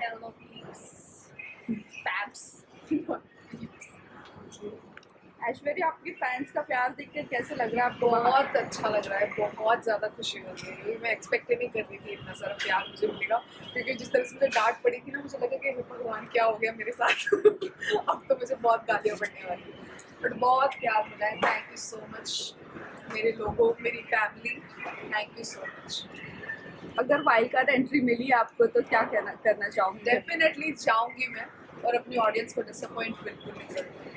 Hello, peeps. ऐश्वर्य आपके fans का प्यार देखकर कैसे लग रहा है आपको? बहुत अच्छा लग रहा है बहुत ज़्यादा खुशी हो रही है। मैं एक्सपेक्ट ही नहीं कर रही थी इतना सारा प्यार मुझे मिलेगा। क्योंकि जिस तरह से मुझे डांट पड़ी थी ना मुझे लगा कि हे भगवान क्या हो गया मेरे साथ। अब तो मुझे बहुत गालियाँ पड़ने वाली है। बट बहुत प्यार मिला है। थैंक यू सो मच मेरे लोगों मेरी family thank you so much अगर वाइल्ड कार्ड एंट्री मिली आपको तो क्या कहना करना चाहूँगी? डेफिनेटली जाऊँगी मैं और अपनी ऑडियंस को डिसअपॉइंट बिल्कुल नहीं करूँगी।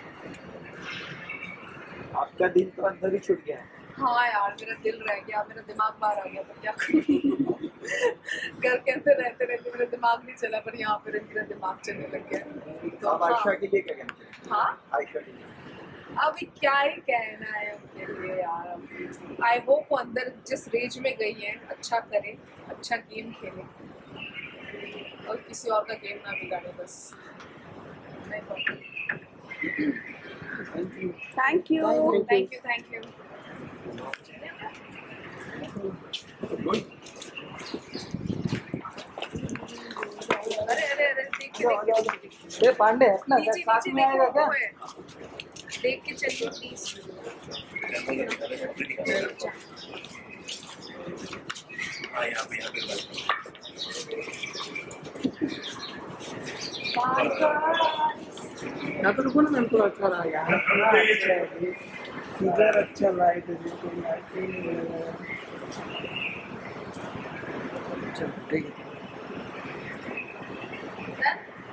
आपका दिल तो अंदर ही छूट गया। हाँ यार मेरा दिल रह गया मेरा दिमाग बाहर आ गया तो क्या करूँ? घर के अंदर रहते रहते मेरा दिमाग नहीं चला पर यहाँ पर मेरा दिमाग चलने लग गया तो आप आयशा के लिए क्या कहना चाहिए हाँ? आयशा के लिए। अभी क्या ही कहना है उनके लिए यार आई होप वो अंदर जिस रेंज में गई है अच्छा करे अच्छा गेम खेले। और किसी और का गेम ना बिगाड़े बस। Thank you thank you thank you ये पांडे है ना नीचे साथ में आएगा क्या देख के चलिए प्लीज़ तो रुको ना मेरे को अच्छा लगा यार अच्छा इधर अच्छा लाइट है बिल्कुल है